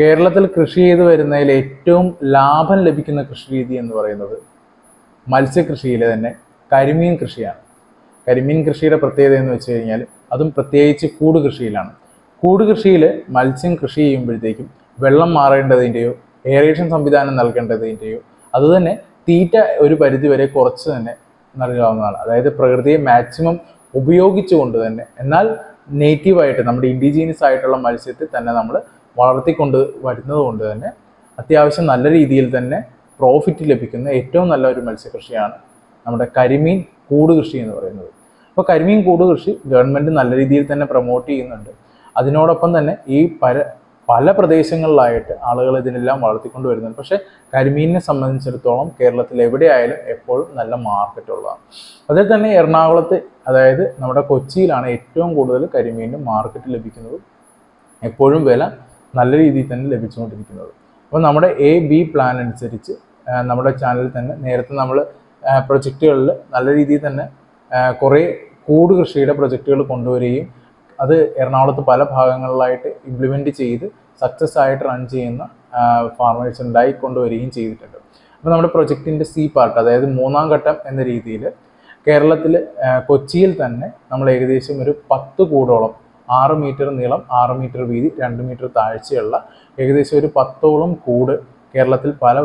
കേരളത്തിൽ കൃഷി ചെയ്തു വരുന്നതിൽ ഏറ്റവും ലാഭം ലഭിക്കുന്ന കൃഷി രീതി എന്ന് പറയുന്നത് മത്സ്യകൃഷിയിലെ തന്നെ കരിമീൻ കൃഷിയാണ്. കരിമീൻ കൃഷിയുടെ പ്രത്യേകത എന്ന് വെച്ച് കഴിഞ്ഞാൽ അതും പ്രത്യേകിച്ച് കൂട് കൃഷിയിലാണ്. കൂട് കൃഷിയിൽ മത്സ്യം കൃഷി ചെയ്യുമ്പോഴത്തേക്കും വെള്ളം മാറേണ്ടതിന്റെയോ എയറേഷൻ സംവിധാനം നൽകേണ്ടതിന്റെയോ അതുതന്നെ തീറ്റ ഒരു പരിധി വരെ കുറച്ച് തന്നെ നൽകാവുന്നതാണ്. അതായത് പ്രകൃതിയെ മാക്സിമം ഉപയോഗിച്ചുകൊണ്ട് തന്നെ. എന്നാൽ നേറ്റീവായിട്ട് നമ്മുടെ ഇൻഡിജീനിയസ് ആയിട്ടുള്ള മത്സ്യത്തെ തന്നെ നമ്മൾ വളർത്തിക്കൊണ്ട് വരുന്നത് കൊണ്ട് തന്നെ അത്യാവശ്യം നല്ല രീതിയിൽ തന്നെ പ്രോഫിറ്റ് ലഭിക്കുന്ന ഏറ്റവും നല്ല ഒരു മത്സ്യകൃഷിയാണ് നമ്മുടെ കരിമീൻ കൂട് കൃഷി എന്ന് പറയുന്നത്. അപ്പോൾ കരിമീൻ കൂട് കൃഷി ഗവൺമെന്റ് നല്ല രീതിയിൽ തന്നെ പ്രൊമോട്ട് ചെയ്യുന്നുണ്ട്. അതിനോടൊപ്പം തന്നെ ഈ പര പല പ്രദേശങ്ങളിലായിട്ട് ആളുകൾ ഇതിനെല്ലാം വളർത്തിക്കൊണ്ട് വരുന്നുണ്ട്. പക്ഷേ കരിമീനിനെ സംബന്ധിച്ചിടത്തോളം കേരളത്തിൽ എവിടെയായാലും എപ്പോഴും നല്ല മാർക്കറ്റ് ഉള്ളതാണ്. അതിൽ തന്നെ എറണാകുളത്ത് അതായത് നമ്മുടെ കൊച്ചിയിലാണ് ഏറ്റവും കൂടുതൽ കരിമീനിന് മാർക്കറ്റ് ലഭിക്കുന്നത്. എപ്പോഴും വില നല്ല രീതിയിൽ തന്നെ ലഭിച്ചുകൊണ്ടിരിക്കുന്നത്. അപ്പോൾ നമ്മുടെ എ ബി പ്ലാൻ അനുസരിച്ച് നമ്മുടെ ചാനലിൽ തന്നെ നേരത്തെ നമ്മൾ പ്രൊജക്റ്റുകളിൽ നല്ല രീതിയിൽ തന്നെ കുറേ കൂട് കൃഷിയുടെ പ്രൊജക്റ്റുകൾ കൊണ്ടുവരികയും അത് എറണാകുളത്ത് പല ഭാഗങ്ങളിലായിട്ട് ഇംപ്ലിമെന്റ് ചെയ്ത് സക്സസ് ആയിട്ട് റൺ ചെയ്യുന്ന ഫാർമേഴ്സ് ഉണ്ടായി കൊണ്ടുവരികയും ചെയ്തിട്ടുണ്ട്. അപ്പോൾ നമ്മുടെ പ്രൊജക്റ്റിന്റെ സി പാർട്ട് അതായത് മൂന്നാം ഘട്ടം എന്ന രീതിയിൽ കേരളത്തിൽ കൊച്ചിയിൽ തന്നെ നമ്മൾ ഏകദേശം ഒരു പത്ത് കൂടോളം ആറ് മീറ്റർ നീളം ആറ് മീറ്റർ വീതി രണ്ട് മീറ്റർ താഴ്ചയുള്ള ഏകദേശം ഒരു പത്തോളം കൂട് കേരളത്തിൽ പല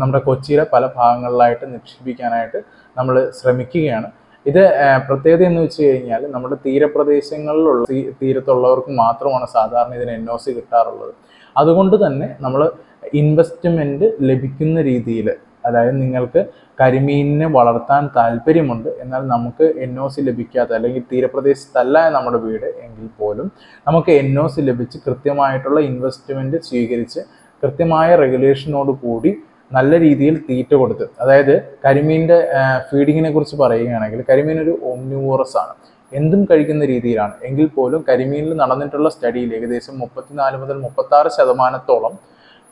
നമ്മുടെ കൊച്ചിയിലെ പല ഭാഗങ്ങളിലായിട്ട് നിക്ഷേപിക്കാനായിട്ട് നമ്മൾ ശ്രമിക്കുകയാണ്. ഇത് പ്രത്യേകത എന്ന് വെച്ച് കഴിഞ്ഞാൽ നമ്മുടെ തീരപ്രദേശങ്ങളിലുള്ള തീരത്തുള്ളവർക്ക് മാത്രമാണ് സാധാരണ ഇതിന് എൻ ഒ സി കിട്ടാറുള്ളത്. അതുകൊണ്ട് തന്നെ നമ്മൾ ഇൻവെസ്റ്റ്മെന്റ് ലഭിക്കുന്ന രീതിയിൽ അതായത് നിങ്ങൾക്ക് കരിമീനിനെ വളർത്താൻ താല്പര്യമുണ്ട് എന്നാൽ നമുക്ക് എൻ ഒ സി ലഭിക്കാത്ത അല്ലെങ്കിൽ തീരപ്രദേശത്തല്ല നമ്മുടെ വീട് എങ്കിൽ പോലും നമുക്ക് എൻ ഒ സി ലഭിച്ച് കൃത്യമായിട്ടുള്ള ഇൻവെസ്റ്റ്മെന്റ് സ്വീകരിച്ച് കൃത്യമായ റെഗുലേഷനോട് കൂടി നല്ല രീതിയിൽ തീറ്റ കൊടുത്ത് അതായത് കരിമീന്റെ ഫീഡിങ്ങിനെ കുറിച്ച് പറയുകയാണെങ്കിൽ കരിമീൻ ഒരു ഓംനിവോറസ് ആണ്. എന്തും കഴിക്കുന്ന രീതിയിലാണ്. എങ്കിൽ പോലും കരിമീനിൽ നടന്നിട്ടുള്ള സ്റ്റഡിയിൽ ഏകദേശം മുപ്പത്തിനാല് മുതൽ മുപ്പത്താറ് ശതമാനത്തോളം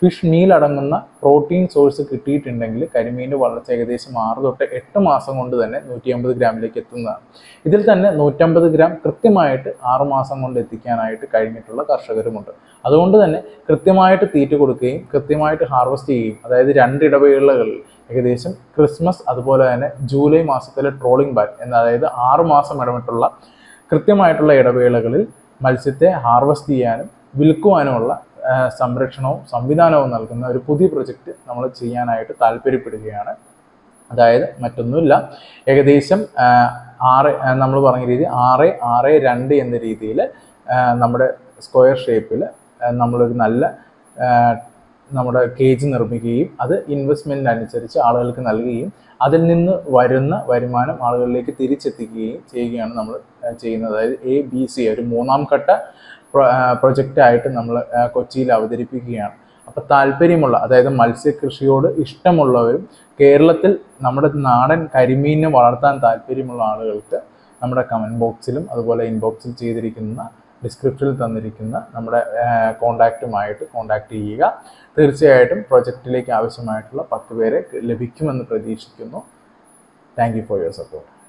ഫിഷ് മീൽ അടങ്ങുന്ന പ്രോട്ടീൻ സോഴ്സ് കിട്ടിയിട്ടുണ്ടെങ്കിൽ കരിമീന്റെ വളർച്ച ഏകദേശം ആറ് തൊട്ട് എട്ട് മാസം കൊണ്ട് തന്നെ നൂറ്റി അമ്പത് ഗ്രാമിലേക്ക് എത്തുന്നതാണ്. ഇതിൽ തന്നെ നൂറ്റമ്പത് ഗ്രാം കൃത്യമായിട്ട് ആറ് മാസം കൊണ്ട് എത്തിക്കാനായിട്ട് കഴിഞ്ഞിട്ടുള്ള കർഷകരുമുണ്ട്. അതുകൊണ്ട് തന്നെ കൃത്യമായിട്ട് തീറ്റ കൊടുക്കുകയും കൃത്യമായിട്ട് ഹാർവെസ്റ്റ് ചെയ്യുകയും അതായത് രണ്ട് ഇടവേളകളിൽ ഏകദേശം ക്രിസ്മസ് അതുപോലെ തന്നെ ജൂലൈ മാസത്തിലെ ട്രോളിംഗ് ബാറ്റ് എന്ന അതായത് ആറ് മാസം ഇടവിട്ടുള്ള കൃത്യമായിട്ടുള്ള ഇടവേളകളിൽ മത്സ്യത്തെ ഹാർവെസ്റ്റ് ചെയ്യാനും വിൽക്കുവാനുമുള്ള സംരക്ഷണവും സംവിധാനവും നൽകുന്ന ഒരു പുതിയ പ്രൊജക്റ്റ് നമ്മൾ ചെയ്യാനായിട്ട് താല്പര്യപ്പെടുകയാണ്. അതായത് മറ്റൊന്നുമില്ല. ഏകദേശം ആറ് നമ്മൾ പറഞ്ഞ രീതി ആറ് ആറ് രണ്ട് എന്ന രീതിയിൽ നമ്മുടെ സ്ക്വയർ ഷേപ്പിൽ നമ്മളൊരു നല്ല നമ്മുടെ കേജ് നിർമ്മിക്കുകയും അത് ഇൻവെസ്റ്റ്മെന്റ് അനുസരിച്ച് ആളുകൾക്ക് നൽകുകയും അതിൽ നിന്ന് വരുന്ന വരുമാനം ആളുകളിലേക്ക് തിരിച്ചെത്തിക്കുകയും ചെയ്യുകയാണ് നമ്മൾ ചെയ്യുന്നത്. അതായത് എ ബി സി ഒരു മൂന്നാം ഘട്ട പ്രൊജക്റ്റായിട്ട് നമ്മൾ കൊച്ചിയിൽ അവതരിപ്പിക്കുകയാണ്. അപ്പോൾ താല്പര്യമുള്ള അതായത് മത്സ്യകൃഷിയോട് ഇഷ്ടമുള്ളവരും കേരളത്തിൽ നമ്മുടെ നാടൻ കരിമീനിനെ വളർത്താൻ താല്പര്യമുള്ള ആളുകൾക്ക് നമ്മുടെ കമന്റ് ബോക്സിലും അതുപോലെ ഇൻബോക്സിൽ ചെയ്തിരിക്കുന്ന ഡിസ്ക്രിപ്ഷനിൽ തന്നിരിക്കുന്ന നമ്മുടെ കോണ്ടാക്റ്റുമായിട്ട് കോണ്ടാക്ട് ചെയ്യുക. തീർച്ചയായിട്ടും പ്രൊജക്റ്റിലേക്ക് ആവശ്യമായിട്ടുള്ള പത്ത് പേരെ ലഭിക്കുമെന്ന് പ്രതീക്ഷിക്കുന്നു. Thank you for your support